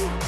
Ooh.